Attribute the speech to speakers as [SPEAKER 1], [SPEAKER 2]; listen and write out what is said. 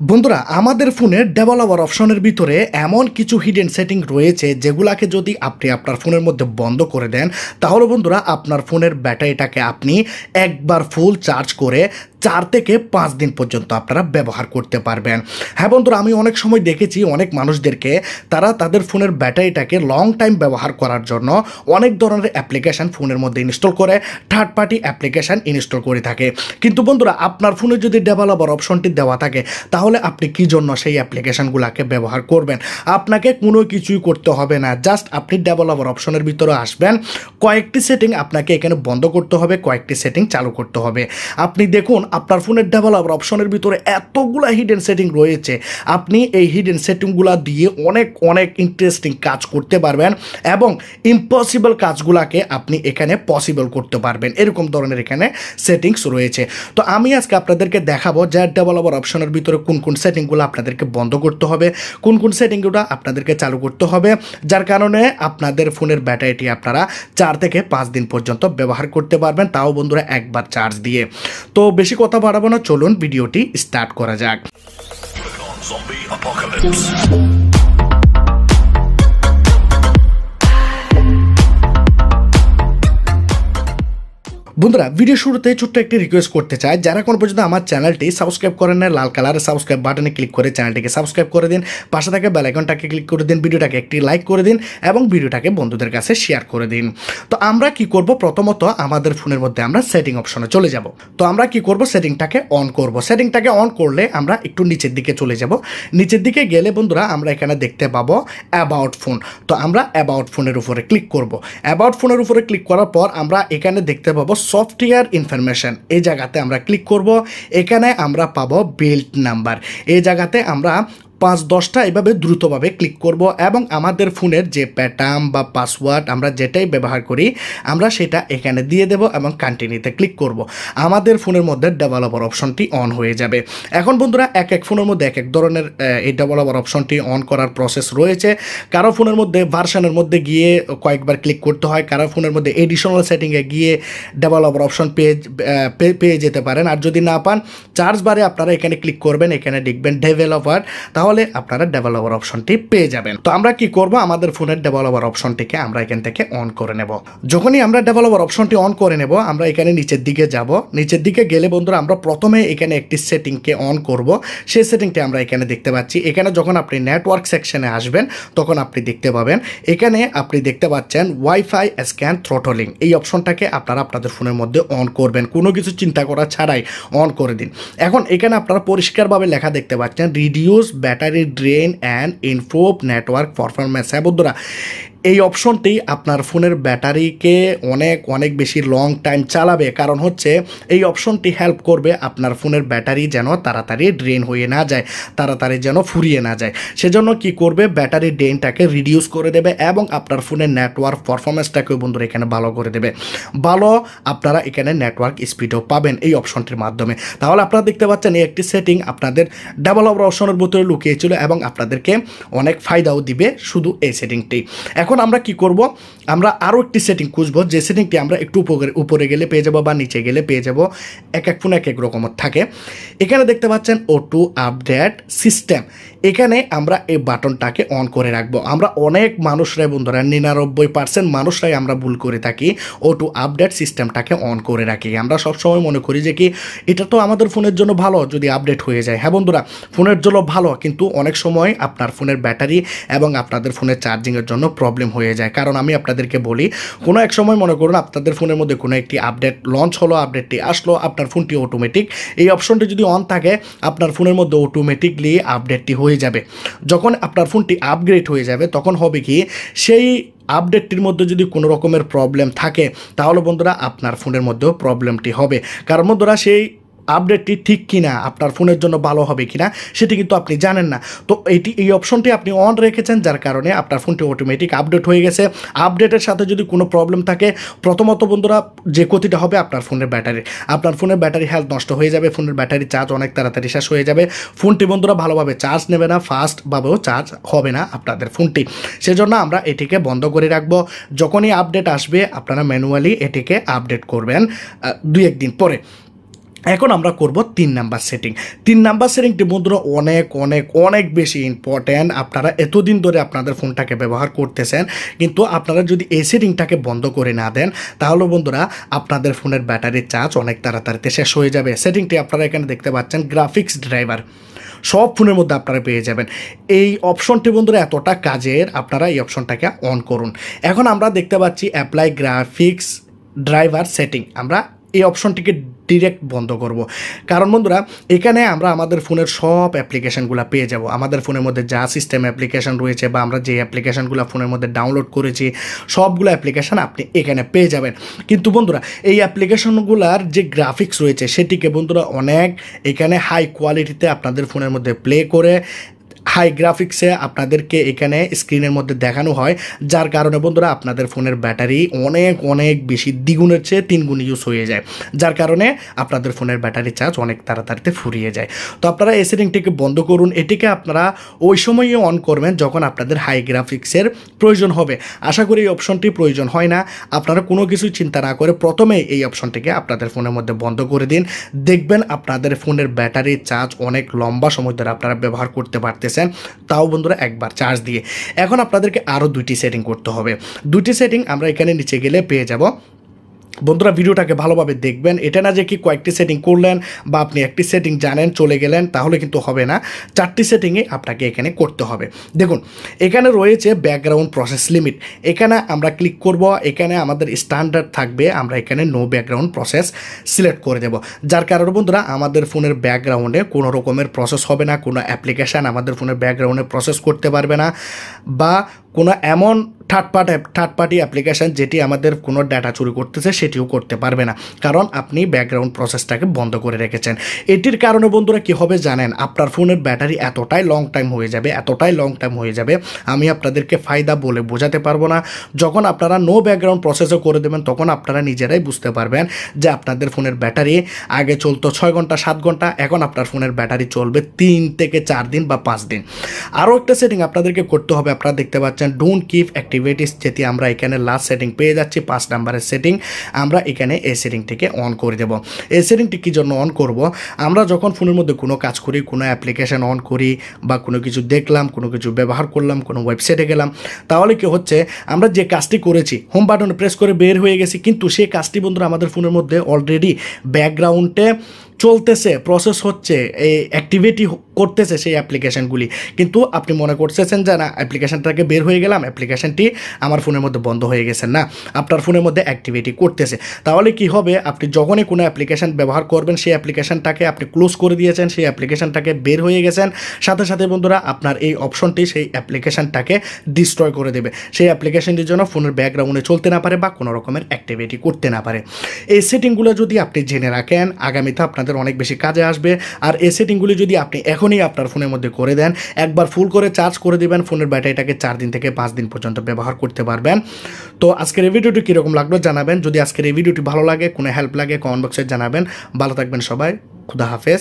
[SPEAKER 1] বন্ধুরা, আমাদের ফোনের ডেভেলপার অপশনের ভিতরে এমন কিছু হিডেন সেটিং রয়েছে যেগুলাকে যদি আপনি আপনার ফোনের মধ্যে বন্ধ করে দেন, তাহলে বন্ধুরা আপনার ফোনের ব্যাটারিটাকে আপনি একবার ফুল চার্জ করে চার থেকে পাঁচ দিন পর্যন্ত আপনারা ব্যবহার করতে পারবেন। হ্যাঁ বন্ধুরা, আমি অনেক সময় দেখেছি অনেক মানুষদেরকে, তারা তাদের ফোনের ব্যাটারিটাকে লং টাইম ব্যবহার করার জন্য অনেক ধরনের অ্যাপ্লিকেশান ফোনের মধ্যে ইনস্টল করে থার্ড পার্টি অ্যাপ্লিকেশান ইনস্টল করে থাকে। কিন্তু বন্ধুরা, আপনার ফোনে যদি ডেভেলপার অপশনটি দেওয়া থাকে, তাহলে আপনি কি জন্য সেই অ্যাপ্লিকেশানগুলোকে ব্যবহার করবেন? আপনাকে কোনো কিছুই করতে হবে না জাস্ট আপনি ডেভেলপার অপশনের ভিতরে আসবেন। কয়েকটি সেটিং আপনাকে এখানে বন্ধ করতে হবে, কয়েকটি সেটিং চালু করতে হবে। আপনি দেখুন আপনার ফোনের ডেভেলপার অপশনের ভিতরে এতগুলা হিডেন সেটিং রয়েছে। আপনি এই হিডেন সেটিংগুলো দিয়ে অনেক অনেক ইন্টারেস্টিং কাজ করতে পারবেন এবং ইম্পসিবল কাজগুলোকে আপনি এখানে পসিবল করতে পারবেন। এরকম ধরনের এখানে সেটিংস রয়েছে। তো আমি আজকে আপনাদেরকে দেখাবো যে ডেভেলপার অপশনের ভিতরে কোন কোন সেটিংগুলো আপনাদেরকে বন্ধ করতে হবে, কোন কোন সেটিংগুলো আপনাদেরকে চালু করতে হবে, যার কারণে আপনাদের ফোনের ব্যাটারিটি আপনারা চার থেকে পাঁচ দিন পর্যন্ত ব্যবহার করতে পারবেন। তাও বন্ধুরা একবার চার্জ দিয়ে। তো বেশি কথা বাড়াবো না চলুন ভিডিওটি স্টার্ট করা যাক। বন্ধুরা ভিডিও শুরুতে ছোট্ট একটি রিকোয়েস্ট করতে চাই। যারা কোনো পর্যন্ত আমার চ্যানেলটি সাবস্ক্রাইব করেন না লাল কালারের সাবস্ক্রাইব বাটনে ক্লিক করে চ্যানেলটিকে সাবস্ক্রাইব করে দিন। পাশে থাকা বেল আইকনটাকে ক্লিক করে দিন ভিডিওটাকে একটি লাইক করে দিন এবং ভিডিওটাকে বন্ধুদের কাছে শেয়ার করে দিন। তো আমরা কি করব? প্রথমত আমাদের ফোনের মধ্যে আমরা সেটিং অপশনে চলে যাব। তো আমরা কি করব? সেটিংটাকে অন করব। সেটিংটাকে অন করলে আমরা একটু নিচের দিকে চলে যাব। নিচের দিকে গেলে বন্ধুরা, আমরা এখানে দেখতে পাবো অ্যাবাউট ফোন তো আমরা অ্যাবাউট ফোনের উপরে ক্লিক করব। অ্যাবাউট ফোনের উপরে ক্লিক করার পর আমরা এখানে দেখতে পাবো সফটওয়্যার ইনফরমেশান এই জায়গাতে আমরা ক্লিক করব। এখানে আমরা পাবো বিল্ড নাম্বার এই জায়গাতে আমরা পাঁচ দশটা এভাবে দ্রুতভাবে ক্লিক করব এবং আমাদের ফোনের যে প্যাটার্ন বা পাসওয়ার্ড আমরা যেটাই ব্যবহার করি, আমরা সেটা এখানে দিয়ে দেব এবং কন্টিনিউতে ক্লিক করব। আমাদের ফোনের মধ্যে ডেভেলপার অপশনটি অন হয়ে যাবে। এখন বন্ধুরা, এক এক ফোনের মধ্যে এক এক ধরনের এই ডেভেলপার অপশনটি অন করার প্রসেস রয়েছে। কারও ফোনের মধ্যে ভার্সানের মধ্যে গিয়ে কয়েকবার ক্লিক করতে হয়, কারও ফোনের মধ্যে এডিশনাল সেটিংয়ে গিয়ে ডেভেলপার অপশন পেয়ে পেয়ে যেতে পারেন। আর যদি না পান চার্জ বারে আপনারা এখানে ক্লিক করবেন, এখানে লিখবেন ডেভেলপার তাহলে আপনারা ডেভেলপার অপশনটি পেয়ে যাবেন। তো আমরা কি করব? আমাদের ফোনের ডেভেলপার অপশনটিকে আমরা এখান থেকে অন করে নেব। যখনই আমরা ডেভেলপার অপশনটি অন করে নেব, আমরা এখানে নিচের দিকে যাব। নিচের দিকে গেলে বন্ধুরা, আমরা প্রথমে এখানে একটি সেটিংকে অন করব। সেই সেটিংটি আমরা এখানে দেখতে পাচ্ছি। এখানে যখন আপনি নেটওয়ার্ক সেকশনে আসবেন, তখন আপনি দেখতে পাবেন, এখানে আপনি দেখতে পাচ্ছেন ওয়াইফাই স্ক্যান থ্রোটলিং এই অপশনটাকে আপনারা আপনাদের ফোনের মধ্যে অন করবেন। কোনো কিছু চিন্তা করা ছাড়াই অন করে দিন। এখন এখানে আপনারা পরিষ্কারভাবে লেখা দেখতে পাচ্ছেন reduce battery drain and improve network performance হ্যাঁ বন্ধুরা এই অপশনটি আপনার ফোনের ব্যাটারিকে অনেক অনেক বেশি লং টাইম চালাবে। কারণ হচ্ছে, এই অপশনটি হেল্প করবে আপনার ফোনের ব্যাটারি যেন তাড়াতাড়ি ড্রেন হয়ে না যায়, তাড়াতাড়ি যেন ফুরিয়ে না যায়। সেজন্য কি করবে, ব্যাটারি ড্রেনটাকে রিডিউস করে দেবে এবং আপনার ফোনের নেটওয়ার্ক পারফরমেন্সটাকেও বন্ধুরা এখানে ভালো করে দেবে। ভালো আপনারা এখানে নেটওয়ার্ক স্পিডও পাবেন এই অপশনটির মাধ্যমে। তাহলে আপনারা দেখতে পাচ্ছেন, এই একটি সেটিং আপনাদের ডেভেলপার অপশনের ভিতরে লুকিয়েছিল এবং আপনাদেরকে অনেক ফায়দাও দিবে শুধু এই সেটিংটি এখন আমরা কি করব? আমরা আরও একটি সেটিং খুঁজবো, যে সেটিংটি আমরা একটু উপরে উপরে গেলে পেয়ে যাব বা নিচে গেলে পেয়ে যাব। এক এক ফোন এক এক রকমের থাকে। এখানে দেখতে পাচ্ছেন ও টু আপডেট সিস্টেম এখানে আমরা এই বাটনটাকে অন করে রাখব। আমরা অনেক মানুষরাই বন্ধুরা, নিরানব্বই পার্সেন্ট মানুষরাই আমরা ভুল করে থাকি ও টু আপডেট সিস্টেমটাকে অন করে রাখি। আমরা সবসময় মনে করি যে কি, এটা তো আমাদের ফোনের জন্য ভালো যদি আপডেট হয়ে যায়। হ্যাঁ বন্ধুরা, ফোনের জন্য ভালো, কিন্তু অনেক সময় আপনার ফোনের ব্যাটারি এবং আপনাদের ফোনের চার্জিংয়ের জন্য প্রবলেম হয়ে যায়। কারণ আমি আপনাদেরকে বলি, কোনো এক সময় মনে করুন আপনাদের ফোনের মধ্যে কোনো একটি আপডেট লঞ্চ হলো আপডেটটি আসলো, আপনার ফোনটি অটোমেটিক এই অপশনটি যদি অন থাকে, আপনার ফোনের মধ্যে অটোমেটিকলি আপডেটটি হয়ে যাবে। যখন আপনার ফোনটি আপগ্রেড হয়ে যাবে, তখন হবে কি, সেই আপডেটটির মধ্যে যদি কোনো রকমের প্রবলেম থাকে, তাহলে বন্ধুরা আপনার ফোনের মধ্যেও প্রবলেমটি হবে। কারণ বন্ধুরা সেই আপডেটটি ঠিক কিনা, আপনার ফোনের জন্য ভালো হবে কিনা, সেটি কিন্তু আপনি জানেন না। তো এটি, এই অপশনটি আপনি অন রেখেছেন, যার কারণে আপনার ফোনটি অটোমেটিক আপডেট হয়ে গেছে। আপডেটের সাথে যদি কোনো প্রবলেম থাকে, প্রথমত বন্ধুরা, যে ক্ষতিটা হবে আপনার ফোনের ব্যাটারি। আপনার ফোনের ব্যাটারি হেলথ নষ্ট হয়ে যাবে, ফোনের ব্যাটারি চার্জ অনেক তাড়াতাড়ি শেষ হয়ে যাবে। ফোনটি বন্ধুরা ভালোভাবে চার্জ নেবে না ফাস্টভাবেও চার্জ হবে না আপনাদের ফোনটি। সেজন্য আমরা এটিকে বন্ধ করে রাখব। যখনই আপডেট আসবে, আপনারা ম্যানুয়ালি এটিকে আপডেট করবেন দুই একদিন পরে। এখন আমরা করব তিন নাম্বার সেটিং তিন নাম্বার সেটিংটি বন্ধুরা অনেক অনেক অনেক বেশি ইম্পর্ট্যান্ট আপনারা এতদিন ধরে আপনাদের ফোনটাকে ব্যবহার করতেছেন, কিন্তু আপনারা যদি এই সেটিংটাকে বন্ধ করে না দেন, তাহলে বন্ধুরা আপনাদের ফোনের ব্যাটারির চার্জ অনেক তাড়াতাড়িতে শেষ হয়ে যাবে। সেটিংটি আপনারা এখানে দেখতে পাচ্ছেন গ্রাফিক্স ড্রাইভার সব ফোনের মধ্যে আপনারা পেয়ে যাবেন। এই অপশনটি বন্ধুরা এতটা কাজের, আপনারা এই অপশনটাকে অন করুন। এখন আমরা দেখতে পাচ্ছি অ্যাপ্লাই গ্রাফিক্স ড্রাইভার সেটিং আমরা এই অপশনটিকে ডিরেক্ট বন্ধ করব। কারণ বন্ধুরা, এখানে আমরা আমাদের ফোনের সব অ্যাপ্লিকেশনগুলো পেয়ে যাব। আমাদের ফোনের মধ্যে যা সিস্টেম অ্যাপ্লিকেশন রয়েছে বা আমরা যে অ্যাপ্লিকেশনগুলো ফোনের মধ্যে ডাউনলোড করেছি, সবগুলো অ্যাপ্লিকেশন আপনি এখানে পেয়ে যাবেন। কিন্তু বন্ধুরা, এই অ্যাপ্লিকেশনগুলোর যে গ্রাফিক্স রয়েছে, সেটিকে বন্ধুরা অনেক এখানে হাই কোয়ালিটিতে আপনাদের ফোনের মধ্যে প্লে করে হাই গ্রাফিক্সে আপনাদেরকে এখানে স্ক্রিনের মধ্যে দেখানো হয়, যার কারণে বন্ধুরা আপনাদের ফোনের ব্যাটারি অনেক অনেক বেশি দ্বিগুণের চেয়ে তিন গুণ ইউজ হয়ে যায়, যার কারণে আপনাদের ফোনের ব্যাটারি চার্জ অনেক তাড়াতাড়িতে ফুরিয়ে যায়। তো আপনারা এই সেটিংটিকে বন্ধ করুন, এটিকে আপনারা ওই সময়ই অন করবেন যখন আপনাদের হাই গ্রাফিক্সের প্রয়োজন হবে। আশা করি এই অপশনটি প্রয়োজন হয় না। আপনারা কোনো কিছু চিন্তা না করে প্রথমেই এই অপশনটিকে আপনাদের ফোনের মধ্যে বন্ধ করে দিন। দেখবেন আপনাদের ফোনের ব্যাটারি চার্জ অনেক লম্বা সময় ধরে আপনারা ব্যবহার করতে পারতেছেন। তাও বন্ধুরা একবার চার্জ দিয়ে। এখন আপনাদেরকে আরও দুইটি সেটিং করতে হবে। দুটি সেটিং আমরা এখানে নিচে গেলে পেয়ে যাব। বন্ধুরা ভিডিওটাকে ভালোভাবে দেখবেন। এটা না যে কি কয়েকটি সেটিং করলেন বা আপনি একটি সেটিং জানেন, চলে গেলেন, তাহলে কিন্তু হবে না। চারটি সেটিংয়ে আপনাকে এখানে করতে হবে। দেখুন, এখানে রয়েছে ব্যাকগ্রাউন্ড প্রসেস লিমিট এখানে আমরা ক্লিক করব, এখানে আমাদের স্ট্যান্ডার্ড থাকবে, আমরা এখানে নো ব্যাকগ্রাউন্ড প্রসেস সিলেক্ট করে দেব। যার কারণে বন্ধুরা, আমাদের ফোনের ব্যাকগ্রাউন্ডে কোনো রকমের প্রসেস হবে না, কোনো অ্যাপ্লিকেশান আমাদের ফোনের ব্যাকগ্রাউন্ডে প্রসেস করতে পারবে না বা কোনো এমন third part third party application যেটি আমাদের কোনো ডাটা চুরি করতেছে সেটিও করতে পারবে না। কারণ আপনি ব্যাকগ্রাউন্ড প্রসেসটাকে বন্ধ করে রেখেছেন। এটির কারণে বন্ধুরা কী হবে জানেন? আপনার ফোনের ব্যাটারি এতটাই লং টাইম হয়ে যাবে, এতটাই লং টাইম হয়ে যাবে, আমি আপনাদেরকে ফায়দা বলে বোঝাতে পারব না। যখন আপনারা নো ব্যাকগ্রাউন্ড প্রসেসও করে দেবেন, তখন আপনারা নিজেরাই বুঝতে পারবেন যে আপনাদের ফোনের ব্যাটারি আগে চলতো ছয় ঘণ্টা, সাত ঘণ্টা, এখন আপনার ফোনের ব্যাটারি চলবে তিন থেকে চার দিন বা পাঁচ দিন। আরও একটা সেটিং আপনাদেরকে করতে হবে, আপনারা দেখতে পাচ্ছেন ডোন্ট কিপ অ্যাক্টিভিটিস যেটি আমরা এখানে লাস্ট সেটিং পেয়ে যাচ্ছি, পাঁচ নাম্বারের সেটিং আমরা এখানে এই সেটিংটিকে অন করে দেব। এই সেটিংটি কী জন্য অন করব? আমরা যখন ফোনের মধ্যে কোনো কাজ করি, কোনো অ্যাপ্লিকেশন অন করি, বা কোনো কিছু দেখলাম, কোনো কিছু ব্যবহার করলাম, কোনো ওয়েবসাইটে গেলাম, তাহলে কি হচ্ছে? আমরা যে কাজটি করেছি হোম বাটনে প্রেস করে বের হয়ে গেছি, কিন্তু সেই কাজটি বন্ধুরা আমাদের ফোনের মধ্যে অলরেডি ব্যাকগ্রাউন্ডে চলতেছে প্রসেস হচ্ছে, এই অ্যাক্টিভিটি করতেছে সেই অ্যাপ্লিকেশনগুলি কিন্তু আপনি মনে করতেছেন যে না অ্যাপ্লিকেশনটাকে বের হয়ে গেলাম অ্যাপ্লিকেশনটি আমার ফোনের মধ্যে বন্ধ হয়ে গেছে, না, আপনার ফোনের মধ্যে অ্যাক্টিভিটি করতেছে। তাহলে কি হবে? আপনি যখনই কোনো অ্যাপ্লিকেশন ব্যবহার করবেন, সেই অ্যাপ্লিকেশনটাকে আপনি ক্লোজ করে দিয়েছেন, সেই অ্যাপ্লিকেশনটাকে বের হয়ে গেছেন। সাথে সাথে বন্ধুরা, আপনার এই অপশনটি সেই অ্যাপ্লিকেশনটাকে ডিস্ট্রয় করে দেবে। সেই অ্যাপ্লিকেশানটির জন্য ফোনের ব্যাকগ্রাউন্ডে চলতে না পারে বা কোনো রকমের অ্যাক্টিভিটি করতে না পারে। এই সেটিংগুলো যদি আপনি জেনে রাখেন, আগামীতে আপনাদের অনেক বেশি কাজে আসবে। আর এই সেটিংগুলি যদি আপনি এখনই আপনার ফোনের মধ্যে করে দেন, একবার ফুল করে চার্জ করে দেবেন, ফোনের ব্যাটারিটাকে চার দিন থেকে পাঁচ দিন পর্যন্ত ব্যবহার করতে পারবেন। তো আজকের এই ভিডিওটি কীরকম লাগল জানাবেন। যদি আজকের এই ভিডিওটি ভালো লাগে, কোনো হেল্প লাগে কমেন্ট বক্সে জানাবেন। ভালো থাকবেন সবাই, খুদা হাফেজ।